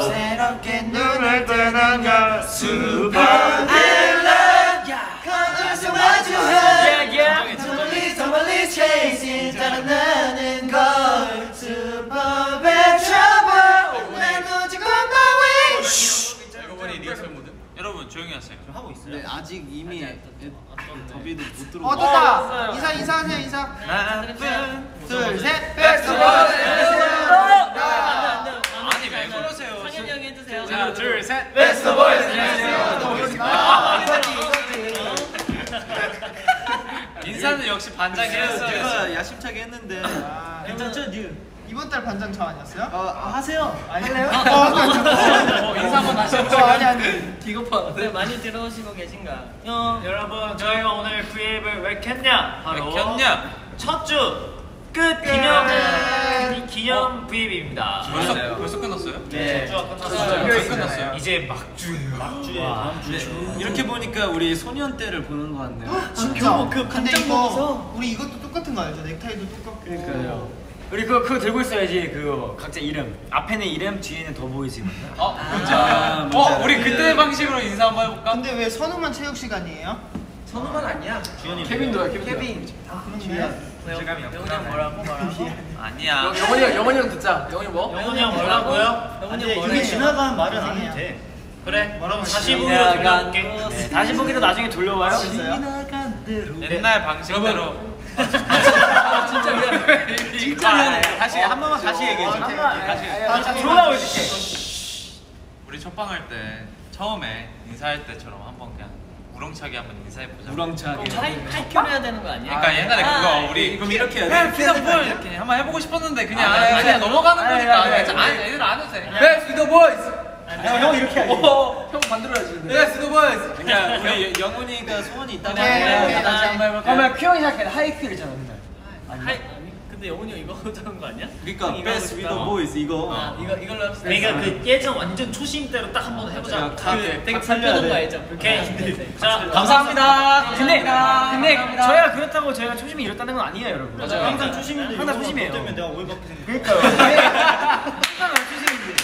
새롭게 눈을 뜨는 걸. 슈퍼 거기서 마주해 멀리 멀리 chasing 걸 슈퍼 날 모드. 여러분 조용히 하세요. 하고 있어요. 네, 아직 이미 더비도 못 들어. 어 됐다. 인사 인사하세요 인사. 하나 둘셋. 베스트 아니 왜 그러세요? 상현이 형이 하나 둘 셋. 베스트 보이즈 인사는 역시 반장이 했어요. 제가 야심차게 했는데. 괜찮죠, 뉴? 이번 달 반장 저 아니었어요? 어, 하세요. 아니래요? 어, 인사 한번 다시 저 아니 아니. 네, 많이 들어오시고 계신가? 요. 여러분 저희가 오늘 V앱을 왜 켰냐? 바로 왜 켰냐? 첫 주 끝 기념 끝. 기념 V앱입니다. 벌써 벌써 끝났어요? 네. 첫주가 벌써 끝났어요. 끝났어요. 이제 막주예요. 막주에 다음 주에. 네, 이렇게 보니까 우리 소년 때를 보는 것 같네요. 진짜 그 근데 반장 보고서. 우리 이것도 똑같은 거 알죠? 넥타이도 똑같고 그러니까요. 우리 그거 그거 들고 있어야지 그 각자 이름 앞에는 이름 뒤에는 더 보이지. 어, 뭔지 아? 뭔지 어, 우리 그때 방식으로 인사 한번 해볼까? 근데 왜 선우만 체육 시간이에요? 선우만 아니야. 주현이. 케빈도야 케빈. 케빈 아 그런데 실감이 영훈이 뭐라고 뭐라고? 아니야. 영원이 형 영원이 형 듣자. 영원이 뭐? 영훈이 형 뭐라고요? 영훈이 형 뭐라고? 지나간 말은 아니야 그래. 뭐라고 다시 보기로 지나간 들려볼게. 네. 다시 보기로 나중에 돌려와요. 지나간 대로. 옛날 방식대로. 진짜 미안해. 진짜 미안해. 다시 한 번만 다시 얘기해 줘. 오케이, 다시. 다시 졸라 올릴게. 우리 첫방 할 때 처음에 인사할 때처럼 한 번 그냥 우렁차게 한번 인사해 보자. 우렁차게. 하이 하이큐를 해야 되는 거 아니야? 그러니까 옛날에 아, 그거 우리 그럼 이렇게 해야 그냥 돼. 피자 볼 이렇게 한번 해보고 싶었는데 그냥 그냥. 넘어가는 거니까 아니. 애들 안 해도 돼. 베스트 위더 보이즈. 형 이렇게 해야지 형 반대로 해야지. 베스트 더 보이즈. 그러니까 우리 영훈이가 소원이 하는데 오케이, 다시 한번 해볼까? 그러면 큐 형이 시작해. 하이큐 이잖아 맨날. 하이. 근데 영훈이 형 이거 하는 거 아니야? 그러니까 형 이거 하고 Best with 싶다. the Boys 이거. 아, 이거 이걸로 합시다. 그러니까 그 예전 완전 초심 대로 딱 한번 해보자. 제가 각- 그 되게 각 살려야 불편한 돼. 거 알죠? 오케이. 자, 감사합니다. 근데 감사합니다. 근데 감사합니다. 저희가 그렇다고 저희가 초심이 이렇다는 건 아니에요, 여러분. 맞아요. 항상 초심인데 항상 초심이에요. 내가 오해받게 생겼어. 그러니까요. 항상 초심인데.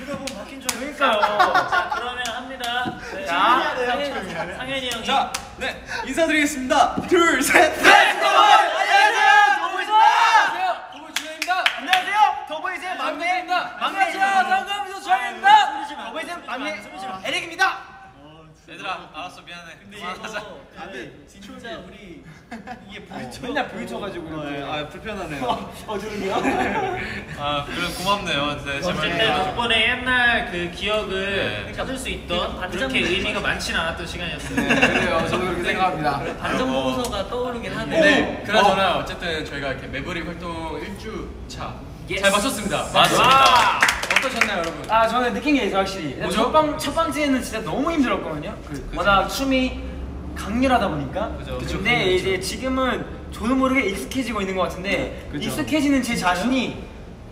누가 보면 바뀐 줄 그러니까요. 자 그러면 합니다. 네. 자, 상현이, 상현이 형이 자, 네 인사드리겠습니다. 둘, 셋. 안녕하세요. 안녕하세요. 더보이즈의 막내 막내 상감이도 저입니다. 더보이즈의 막내 에릭입니다. 알았어 미안해. 근데 그만하자. 이거 근데 진짜 우리 이게 부딪혀 맨날 부딪혀가지고 이렇게. 아 불편하네요. 어 저는요? 아 그래 고맙네요. 네, 어쨌든. 덕분에 옛날 그 기억을 네. 찾을 수 있던 반장 그렇게. 의미가 많진 않았던 시간이었어요. 그래요. 저도 그렇게 생각합니다. 반전 보고서가 떠오르긴 하네. 네, 그나저나 어 쨌든 저희가 이렇게 매버릭 활동 1주차 Yes. 잘 마쳤습니다. 맞습니다. 어떠셨나요, 여러분? 아 저는 느낀 게 있어 확실히. 뭐죠? 첫, 방, 첫 번째는 진짜 너무 힘들었거든요. 그, 워낙 춤이 강렬하다 보니까. 그죠. 근데 이제 지금은 저도 모르게 익숙해지고 있는 것 같은데 익숙해지는 제 자신이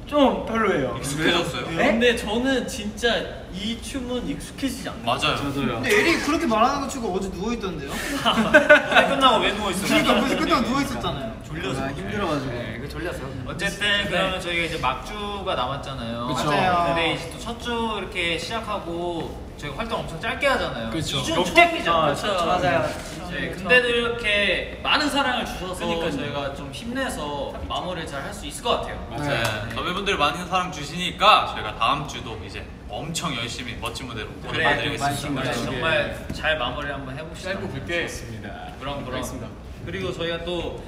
좀 별로예요. 익숙해졌어요? 네? 근데 저는 진짜 이 춤은 익숙해지지 않아요. 맞아요. 저도요. 근데 에릭 그렇게 말하는 거 치고 어제 누워 있던데요? 오늘 끝나고 왜 누워 있어? 그러니까 벌써 끝나고 누워 있었잖아요 졸려서 힘들어가지고. 네, 그 졸렸어. 어쨌든 그러면 저희가 이제 막주가 남았잖아요. 그쵸. 맞아요. 근데 이제 또 첫 주 이렇게 시작하고 저희가 활동 엄청 짧게 하잖아요. 그쵸. 2주 역대- 처음이죠. 아, 그렇죠. 맞아요. 네, 근데도 이렇게 많은 사랑을 주셔서 그러니까요. 저희가 좀 힘내서 마무리를 잘 할 수 있을 것 같아요. 네. 더비분들 많은 사랑 주시니까 저희가 다음 주도 이제 엄청 열심히 멋진 무대로 보내드리겠습니다. 네, 네. 정말 잘 마무리 한번 해봅시다. 짧고 굵게 했습니다. 그럼 그럼. 알겠습니다. 그리고 저희가 또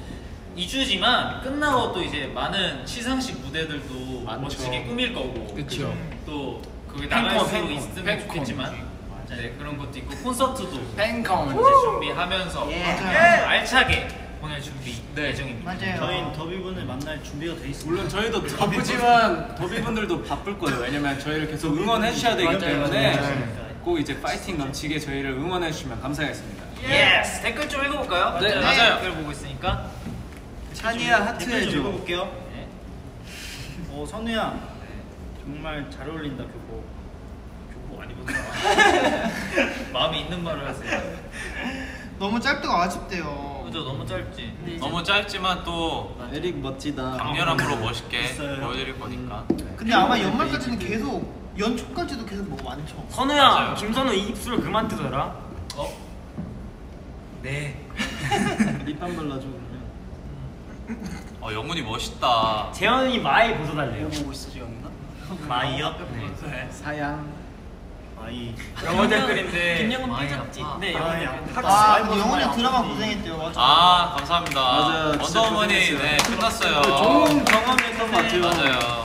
2주지만 끝나고 또 이제 많은 시상식 무대들도 많죠. 멋지게 꾸밀 거고 그쵸. 또 거기 나갈 팬콘, 수 팬콘. 있으면 팬콘. 좋겠지만 네, 그런 것도 있고 콘서트도. 이제 준비하면서 예. 알차게 보낼 준비 네. 예정입니다. 맞아요 저희 더비분을 만날 준비가 돼 있습니다. 물론 저희도 바쁘지만 더비분들도 바쁠 거예요. 왜냐면 저희를 계속 응원해 주셔야 되기 맞아요. 때문에 맞아요. 꼭 이제 파이팅 넘치게 저희를 응원해 주시면 감사하겠습니다. Yes! 댓글 좀 읽어볼까요? 네, 맞아요. 맞아요. 댓글 보고 있으니까. 찬이야 하트 댓글 좀 해줘. 읽어볼게요. 네. 어 선우야 정말 잘 어울린다 교복. 교복 안 입었나? 마음이 있는 말을 하세요. 너무 짧다고 아쉽대요 그죠? 너무 짧지? 너무 짧지만 또 에릭 멋지다. 강렬함으로 멋있게 있어요. 보여드릴 거니까. 근데 아마 연말까지는 계속 연초까지도 계속 뭐 많죠. 선우야, 맞아요. 김선우 입술 그만 뜯어라. 어? 네. 립밤 발라줘 어 영훈이 멋있다. 재현이 마이 벗어달래요. 보고 있어 지금 마이요? 사양 마이. 영어 댓글인데. 김영훈 삐졌지. 네, 영훈이. 아, 근데 영훈이 드라마 고생했대요. 맞아. 아 감사합니다. 맞아요, 진짜 원더우먼이. 네 끝났어요. 좋은 경험이었던 것 같아요 맞아요.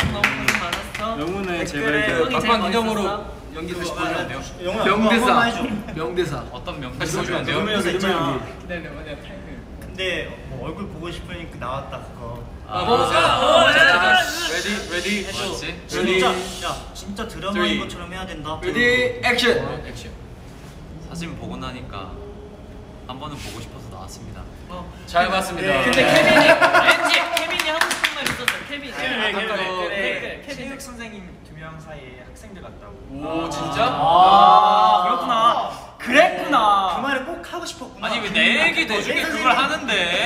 영훈의 댓글에 제발 막판 기념으로? 연기 다시 보여야 돼요. 명대사. 명대사. 어떤 명대 다시 보여주면 안 돼요? 명대사 있잖아. 네. 근데 뭐 얼굴 보고 싶으니까 나왔다 그거. 아. ready, ready, 뭐였지? 진짜, 야, 진짜 드라마인 Three. 것처럼 해야 된다. ready, 액션. 액션. 사진 보고 나니까 한 번은 보고 싶어서 나왔습니다. 잘 봤습니다. 네. 근데 케빈이 왠지 케빈이 하고 싶은 말 있었어. 케빈. 그래, 그래, 댓글, 그래. 댓글, 케빈. 체육 선생님 두 명 사이에 학생들 같다고. 오, 진짜? 아, 그렇구나. 그랬구나. 그 말을 꼭 하고 싶었구나. 아니 왜 내 얘기 도중에 그걸 하는데?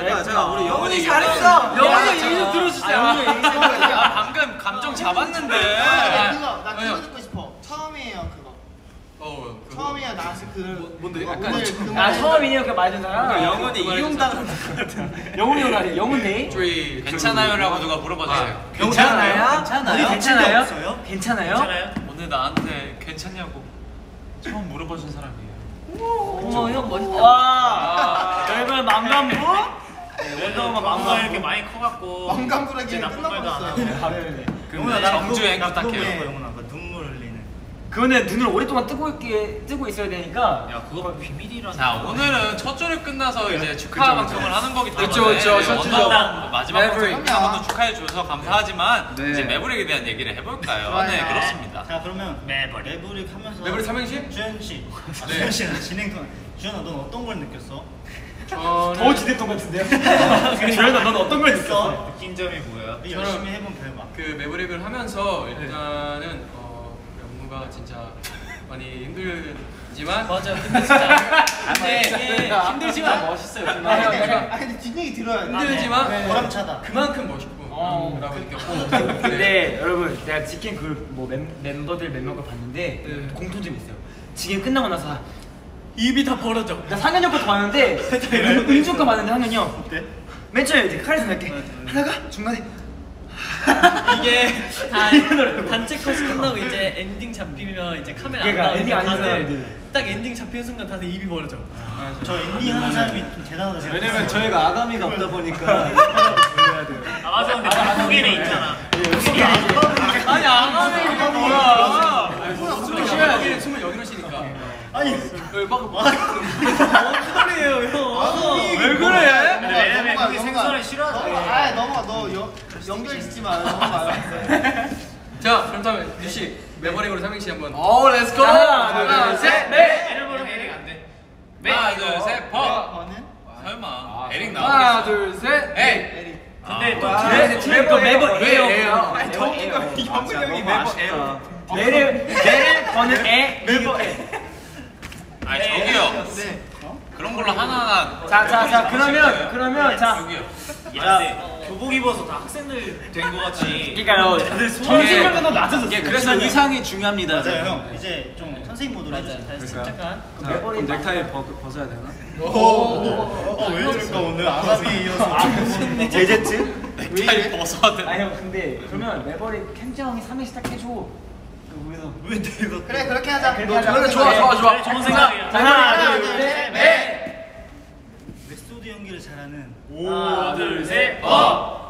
그래 자 우리 영훈이 잘했어. 영훈이 얘기 좀 들어주세요. 아, 영훈이 들어주세요. 아 방금 감정 잡았는데. 아, 그거 나 왜요? 그거 듣고 싶어. 처음이에요 그거. 어. 처음이에요 나왔을 그 뭔데? 그거 약간 아, 말- 처음이네요. 그 말준 사람. 그러니까 영훈이 이용당한 것 같은 영훈이 형 아니에요. 영훈 데이? Three, 괜찮아요라고 누가 물어봐주세요. 괜찮아요? 괜찮아요? 우리 괜찮아요? 괜찮아요? 괜찮아요? 오늘 나한테 괜찮냐고 처음 물어봐준 사람이에요. 어머 형 멋있다. 와. 여러분 망간부? 그래도 뭔가 이렇게 많이 커갖고 안 있어요. 하고 그 영훈아 나 정주 그거- 행나 그거 부탁해요. 물어봐, 영훈아 그 눈물 흘리는 그거는 눈을 오랫동안 뜨고 있게 뜨고 있어야 되니까. 야 그거 비밀이라. 자 오늘은 첫 주를 끝나서 이제 축하 방송을 하는 거기 때문에 그쵸, 그쵸, 첫 주죠. 마지막 방송 매브릭. 한 번도 축하해 주셔서 감사하지만 네. 이제 매브릭에 대한 얘기를 해볼까요? 네 그렇습니다. 자 그러면 매버릭 매버릭 하면서 매버릭 삼행시? 주현 씨 아, 네. 주현 씨는 진행 동안 주현아 넌 어떤 걸 느꼈어? 더 저는 지냈던 것 같은데요? 주현아, 넌 어떤 걸 느꼈어? 느낀 점이 뭐야? 열심히 해본 결과 그 매브릭을 하면서 일단은 어, 우리 업무가 진짜 많이 힘들지만 맞아. 진짜. 근데 이게 힘들지만 멋있어요. 아니 근데 아니 근데 뒷얘기 들어야 돼. 힘들지만 보람차다 그만큼 멋있고 어. 라고 느꼈고 근데 여러분 내가 직캠 그뭐 멤버들 몇 명을 봤는데 네. 공통점이 있어요. 직캠 끝나고 나서 입이 다 벌어져. 나 상현이 형부터 봤는데 은주가 봤는데 상현이 형. 어때? 맨 처음에 이제 카리스마 이렇게 하다가 중간에. 이게 다 단체 컷이 끝나고 이제 엔딩 잡히면 이제 카메라 안 나오는데 엔딩 다들. 딱 엔딩 잡히는 순간 다들 입이 벌어져. 저 엔딩 하는 사람이 좀 대단하다 왜냐면 저희가 아가미가 없다 보니까 아 맞아. 근데 한국인에 있잖아. 아니 이거 뭐야? 숨을 쉬어야? 여 아니 여기 막 소리예요 형. 왜 그래? 네, 왜냐면 그게 넘어가. 생선을 싫어하잖아. 넘어가. 아 넘어가 너 여, 연결 짓지 마. 넘어가. 자 그렇다면 유씨 매버릭으로 삼행시 한번 오 렛츠고 하나 둘셋 넷. 에릭 에릭 안 돼. 하나 둘셋 버. 너는? 설마 에릭 하나 나오겠어? 둘셋 에이 근데 또 네, 매버 매버 에요. 에요. 아니 덩이가 영훈 형이 매버 에요. 매를 매를 거는 매버 에. 아 저기요. 네. 그런 걸로 하나하나. 자 자 자 그러면 그러면 자. 저기요. 야 근데 교복 입어서 다 학생들 된 거 같이. 그러니까요. 정신력도 낮아졌어. 이게 그래서 의상이 중요합니다 맞아요 형 이제 좀 선생님 모드로. 해주세요 침착한. 그럼 넥타이 벗, 벗어야 되나? 어왜 이럴까 오늘 아가미에 이어서 제제트? 넥타이 벗어야 돼. 아니 형 근데 그러면 매버릭 캠지 형이 3일 딱 해줘. 그. 왜 내가 그래 그렇게 하자. 그렇게 하자. 그래 좋아 좋아 좋아 좋은 생각이야. 자, 하나 둘셋 넷. 웨스트우드 연기를 잘하는 하나 둘 셋. 어.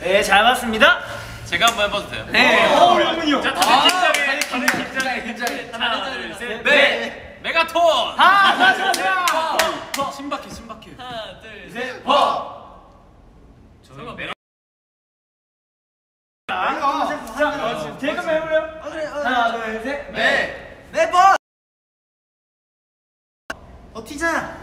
네, 잘 봤습니다. 제가 한번 해봐도 돼요? 네. 어, 영문이 형. 자 다들 긴장해. 다들 긴장해. 긴장해. 하나 둘 셋. 네. 메가톤. 아, 좋아, 좋아, 좋아. 신박해 신박해 하나 둘 셋. 셋, 버. 설마 매력 자, 제이크만 해볼래요? 하나, 둘, 셋, 넷. 버티자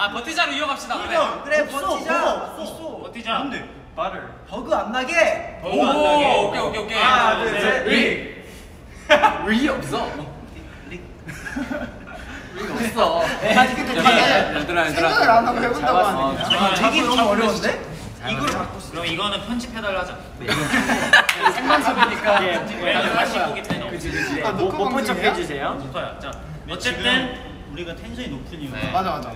아 버티자로 이어갑시다. 그래. 그래 버티자 없어 버티자. 뭔데? 버그 안 나게. 오, 오케이 오케이 오케이. 하나, 둘, 셋, 리. 리 없어 리 없어 아니 근데 되게 얘들아 생각을 안 하고 해본다고. 되게 너무 어려운데? 이거를 바꿨어. 그럼 이거는 편집해달라 하자. 생방송이니까 왜냐면 다시 보기 때문에 그치 그치 아, 녹화 못본 척 방송이야? 해주세요 높아요. 자, 어쨌든 어쨌든 우리가 텐션이 높은 이유가 네. 맞아 맞아.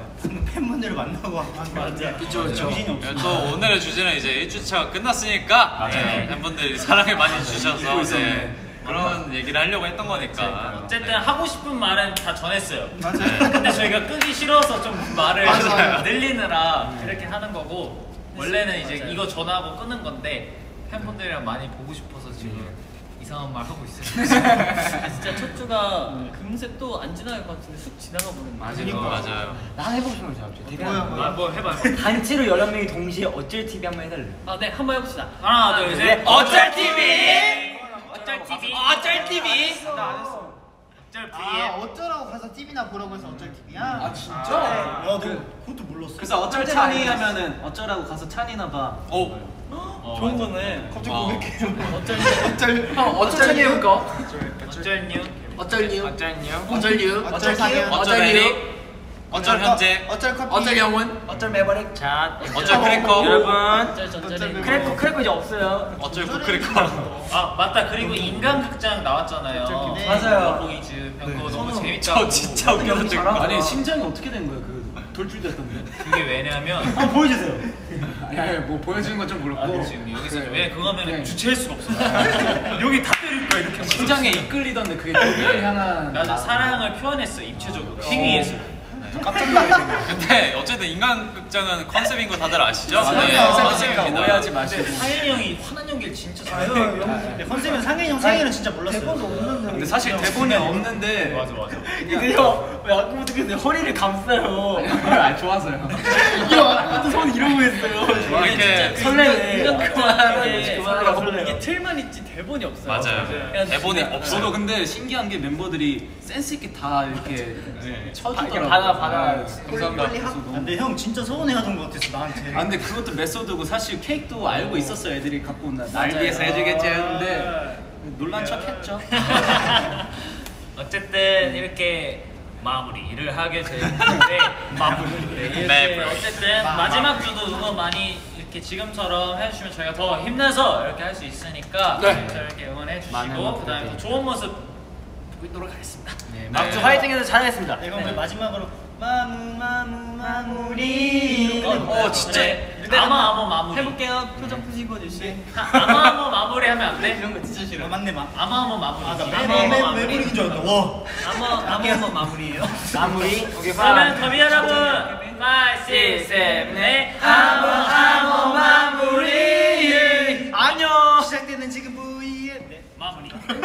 팬분들을 만나고 맞아. 그쵸 그쵸. 정신이 없어. 또 오늘의 주제는 이제 1주차가 끝났으니까 네, 팬분들이 사랑을 많이 주셔서 네, 그런 얘기를 하려고 했던 거니까 어쨌든 하고 싶은 말은 다 전했어요. 맞아요. 근데 저희가 끄기 싫어서 좀 말을 맞아요. 늘리느라 이렇게 하는 거고 원래는 이제 이거 전화하고 끄는 건데 팬분들이랑 많이 보고 싶어서 지금 이상한 말 하고 있어요. 아, 진짜 첫 주가 금세 또 안 지나갈 것 같은데 쑥 지나가 거 맞아요 맞아요 나 해보고 싶은 거 있어 되게 뭐야, 하나. 아, 뭐 해봐요. 단체로 11명이 동시에 어쩔 TV 한번 해달래 아, 네, 한번 해봅시다. 하나, 둘, 셋. 네. 어쩔 TV. 어쩔 TV. 어쩔 TV. 나안 했어. 어쩔 아. 어쩌라고 가서 TV나 보라고 해서 어쩔 TV야? 아 진짜? 야, 너 그것도 몰랐어. 그래서 어쩔 찬이 하면은 어쩌라고 가서 찬이나 봐. 오 어, 좋은 맞아. 거네. 갑자기 어. 고백해요. 어쩔 어쩔 형 어쩔 해볼까? 어쩔 뉴. 어쩔 뉴. 어쩔 뉴 어쩔 뉴. 어쩔 상현. 어쩔 에릭 어쩔 현재 어쩔 커피. 어쩔 영훈 어쩔 매버릭 자 어쩔 크래커 여러분 크래커 크래커 이제 없어요 어쩔 쿠크래커 아 맞다 그리고 인간극장 나왔잖아요. 네. 맞아요. 더보이즈 병거 너무 저 재밌다고. 진짜 웃겼는데 아니 심장이 어떻게 된 거야 그 돌출 됐던데? 그게 왜냐면 한번 보여주세요. 아니 아니 뭐 보여주는 건 좀 그렇고. 아, 지금 여기서 왜 그거 하면 네. 주체할 수가 없어. 여기 다 때릴 거야 이렇게. 심장에 이끌리던데 그게 너를 향한. 나도 사랑을 표현했어 입체적으로 행위에서. 근데 어쨌든 인간극장은 컨셉인 거 다들 아시죠? 네, 그러니까 컨셉입니다. 오해하지 마시고. 상연이 형이 화난 연기를 진짜 잘해. 네, 컨셉은 상현이 형 생일은 진짜 몰랐어요. 대본 없는데. 근데 사실 대본이 없는데. 맞아 맞아. 근데 형왜 아까부터 근데 허리를 감싸요 아 좋아서요. 이게 아까부터 손 이러고 했어요 이렇게 설레네 이거 그만하라고 이게 이게 틀만 있지 대본이 없어요. 맞아요. 대본이. 저도 근데 신기한 게 멤버들이 센스 있게 다 이렇게 쳐주더라고요. 받아, 받아. 네, 감사합니다. 아, 근데 형 진짜 서운해하던 것 같았어 나한테. 아 근데 그것도 메소드고 사실 케이크도 알고 있었어요 애들이 갖고 온다 날. 위해서 해주겠지 했는데 놀란 척 했죠 어쨌든 이렇게 마무리를 하게 되는데 마무리. 네, 이렇게 마무리. 어쨌든 마지막 주도 응원 많이 이렇게 지금처럼 해주시면 저희가 더 힘내서 이렇게 할 수 있으니까 네. 이렇게 응원해 주시고 그다음에 더. 좋은 모습 보이도록 하겠습니다. 막주 화이팅해서 잘하겠습니다 네, 그럼 마지막으로 마무 마무 마무리. 어 진짜. 아마 아마 마무리. 해볼게요. 표정 푸시고 주시. 아마 아마 마무리 하면 안 돼? 이런 거 진짜 싫어. 어, 맞네 마. 아마 아마 마무리. 아까 아마 아마 매매매 마무리. 매물인 줄 알았다. 와. 아마 아마 아마 마무리예요. 마무리 오케이 그러면 더비 여러분 5, 6, 7, 8 아무 아무 마무리 안녕 시작되는 지금 부위에 네. 마무리 더비